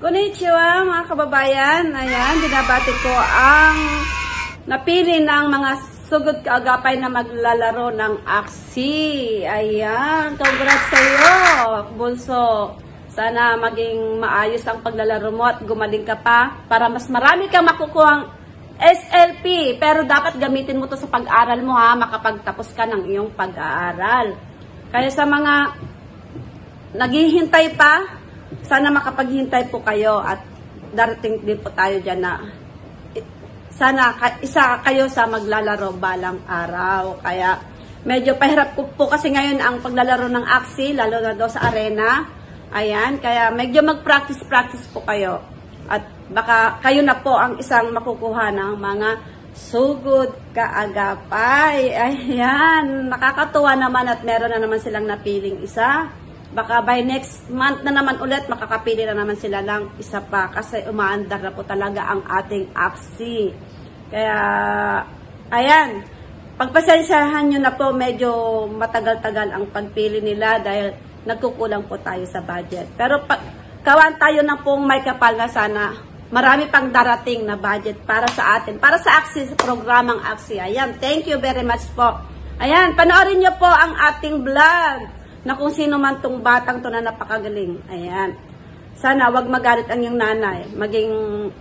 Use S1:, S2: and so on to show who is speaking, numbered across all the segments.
S1: Konnichiwa mga kababayan. Ayan, binabati ko ang napili ng mga sugod kaagapay na maglalaro ng aksi. Ayan, congrats sa iyo, Bunso. Sana maging maayos ang paglalaro mo at gumaling ka pa para mas marami kang makukuhang SLP. Pero dapat gamitin mo to sa pag-aral mo ha, makapagtapos ka ng iyong pag-aaral. Kaya sa mga naghihintay pa, sana makapaghintay po kayo at darating din po tayo dyan na sana isa kayo sa maglalaro balang araw. Kaya medyo pahirap ko po kasi ngayon ang paglalaro ng Axie, lalo na daw sa arena. Ayan, kaya medyo mag-practice-practice po kayo. At baka kayo na po ang isang makukuha ng mga sugod kaagapay. Ayan, nakakatuwa naman at meron na naman silang napiling isa. Baka by next month na naman ulit, makakapili na naman sila ng isa pa kasi umaandar na po talaga ang ating AXI. Kaya, ayan, pagpasensyahan nyo na po, medyo matagal-tagal ang pagpili nila dahil nagkukulang po tayo sa budget. Pero pag kawan tayo na pong may kapal na sana marami pang darating na budget para sa atin, para sa AXI, sa programang AXI. Ayan, thank you very much po. Ayan, panoorin nyo po ang ating vlog na kung sino man tong batang to na napakagaling. Ayan. Sana wag magalit ang iyong nanay. Maging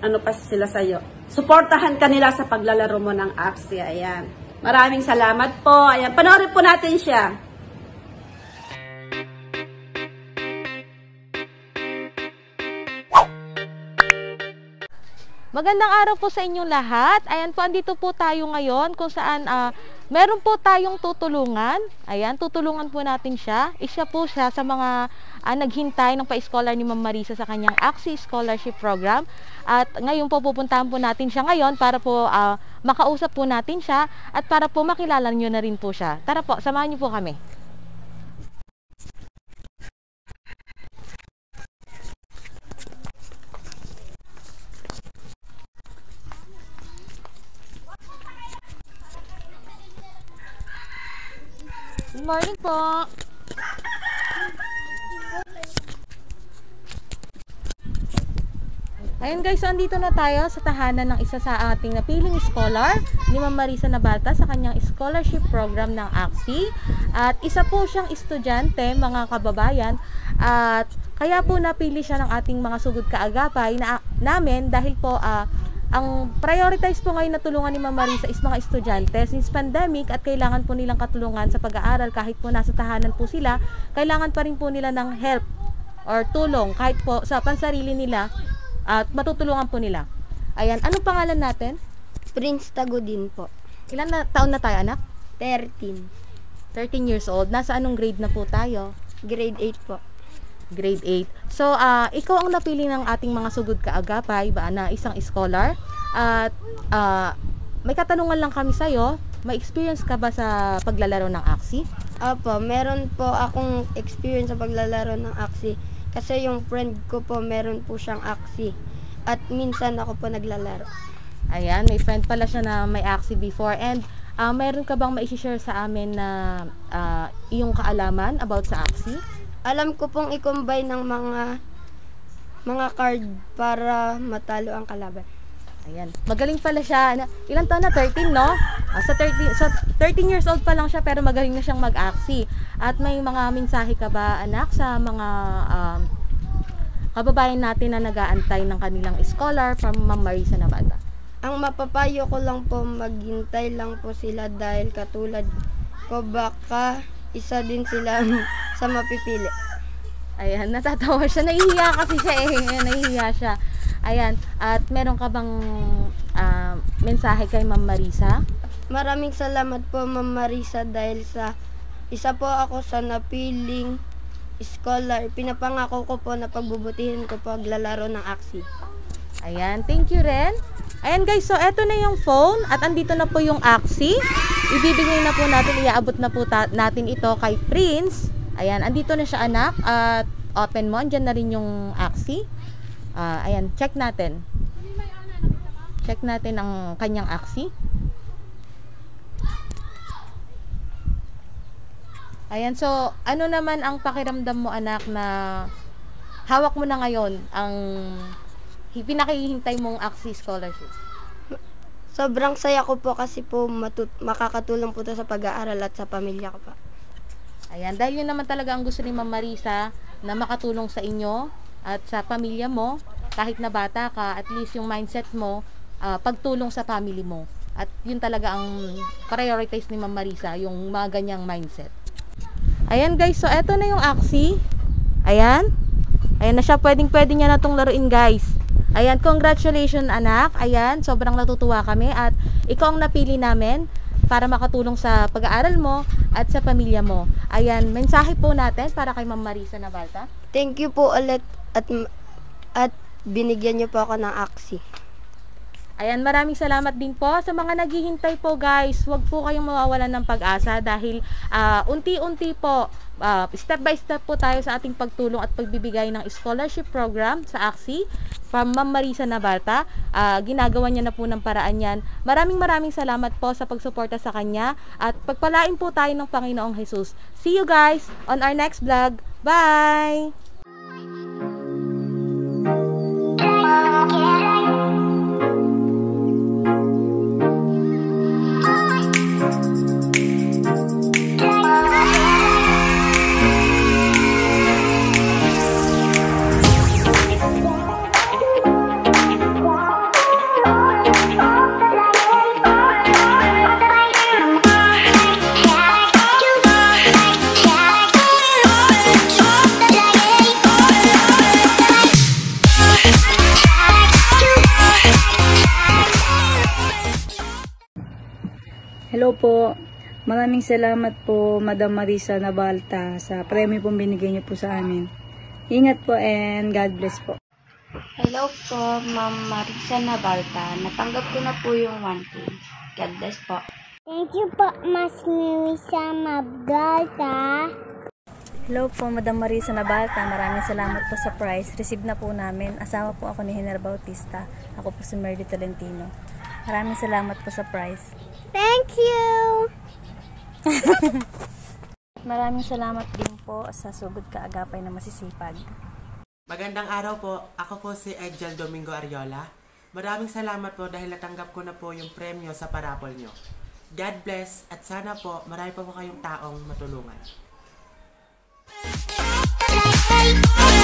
S1: ano pa sila sa'yo. Suportahan ka nila sa paglalaro mo ng AXI. Ayan. Maraming salamat po. Ayan, panoorin po natin siya.
S2: Magandang araw po sa inyong lahat. Ayan po, andito po tayo ngayon kung saan ah, meron po tayong tutulungan. Ayan, tutulungan po natin siya. Isa po siya sa mga ah, naghintay ng pa-scholar ni Ma'am Marisa sa kanyang AXI Scholarship Program. At ngayon po pupuntahan po natin siya ngayon para po ah, makausap po natin siya at para po makilala nyo na rin po siya. Tara po, samahan niyo po kami. Morning po. Ayun guys, so andito na tayo sa tahanan ng isa sa ating napiling scholar, ni Ma'am Marisa Nabata sa kanyang scholarship program ng AXI. At isa po siyang estudyante, mga kababayan, at kaya po napili siya ng ating mga sugod kaagapay na, namin dahil po ah, ang prioritize po ngayon na tulungan ni Ma'am Marisa is mga estudyante since pandemic at kailangan po nilang katulungan sa pag-aaral kahit po nasa tahanan po sila, kailangan pa rin po nila ng help or tulong kahit po sa pansarili nila at matutulungan po nila. Ayan, anong pangalan natin?
S3: Prince Tagudin po.
S2: Ilan na taon na tayo, anak?
S3: 13.
S2: 13 years old. Nasa anong grade na po tayo?
S3: Grade 8 po.
S2: Grade 8. So, ah, ikaw ang napili ng ating mga sugod kaagapay ba na isang scholar. At ah, may katanungan lang kami sa'yo. May experience ka ba sa paglalaro ng AXI?
S3: Opo, meron po akong experience sa paglalaro ng Axie. Kasi yung friend ko po, meron po siyang Axie. At minsan ako po naglalaro.
S2: Ayan, may friend pala siya na may AXI before. And ah, mayroon ka bang mai-share sa amin na ah, iyong kaalaman about sa AXI?
S3: Alam ko pong i-combine ng mga mga card para matalo ang kalaban.
S2: Ayan. Magaling pala siya. Na, ilang taon na? 13, no? Ah, sa 13, sa 13 years old pa lang siya pero magaling na siyang mag-aksi. At may mga mensahe ka ba, anak, sa mga um, kababayan natin na nag-aantay ng kanilang scholar from Ma'am Marisa Navata?
S3: Ang mapapayo ko lang po, maghintay lang po sila dahil katulad ko baka isa din sila sa mapipili.
S2: Ayan, natatawa siya. Nahihiya kasi siya eh. Nahihiya siya. Ayan, at meron ka bang ah, mensahe kay Ma'am Marisa?
S3: Maraming salamat po Ma'am Marisa dahil sa isa po ako sa napiling scholar. Pinapangako ko po na pagbubutihin ko po aglalaro ng aksi.
S2: Ayan, thank you Ren. Ayan guys, so eto na yung phone at andito na po yung Axie. Ibibigay na po natin, iaabot na po natin ito kay Prince. Ayan, andito na siya anak at open mo, andyan na rin yung Axie. Ah, ayan, check natin. Check natin ang kanyang Axie. Ayan, so ano naman ang pakiramdam mo anak na hawak mo na ngayon ang hi- pinakihintay mong AXI scholarship?
S3: Sobrang saya ko po kasi po matut- makakatulong po to sa pag-aaral at sa pamilya ko po.
S2: Ayan, dahil yun naman talaga ang gusto ni Ma'am Marisa na makatulong sa inyo at sa pamilya mo, kahit na bata ka, at least yung mindset mo, ah, pagtulong sa family mo. At yun talaga ang prioritize ni Ma'am Marisa, yung mga ganyang mindset. Ayan guys, so eto na yung Axie. Ayan. Ayan na siya, pwedeng pwede niya na tong laruin guys. Ayan, congratulations anak. Ayan, sobrang natutuwa kami at ikaw ang napili namin para makatulong sa pag-aaral mo at sa pamilya mo. Ayan, mensahe po natin para kay Ma'am Marisa Nabalta.
S3: Thank you po ulit at at binigyan niyo po ako ng aksi.
S2: Ayan, maraming salamat din po sa mga naghihintay po guys. Huwag po kayong mawawalan ng pag-asa dahil ah, unti-unti po, ah, step by step po tayo sa ating pagtulong at pagbibigay ng scholarship program sa AXI from Ma'am Marisa Nabalta. Ah, ginagawa niya na po ng paraan yan. Maraming maraming salamat po sa pagsuporta sa kanya at pagpalain po tayo ng Panginoong Jesus. See you guys on our next vlog. Bye!
S4: Po. Maraming salamat po, Madam Marisa Nabalta, sa premyo pong binigay niyo po sa amin. Ingat po and God bless po.
S3: Hello po, Ma'am Marisa Nabalta. Natanggap ko na po yung 1K. God bless po.
S5: Thank you po, Mas Marisa Mabgalta.
S4: Hello po, Madam Marisa Nabalta. Maraming salamat po sa prize. Receive na po namin. Asawa po ako ni Hener Bautista. Ako po si Merly Tolentino. Maraming salamat po sa prize.
S5: Thank you.
S4: Maraming salamat din po sa sugod kaagapay na masisipag.
S6: Magandang araw po. Ako po si Edgel Domingo Ariola. Maraming salamat po dahil natanggap ko na po yung premyo sa parapol nyo. God bless at sana po marami pa po kayong taong matulungan.
S5: Hey,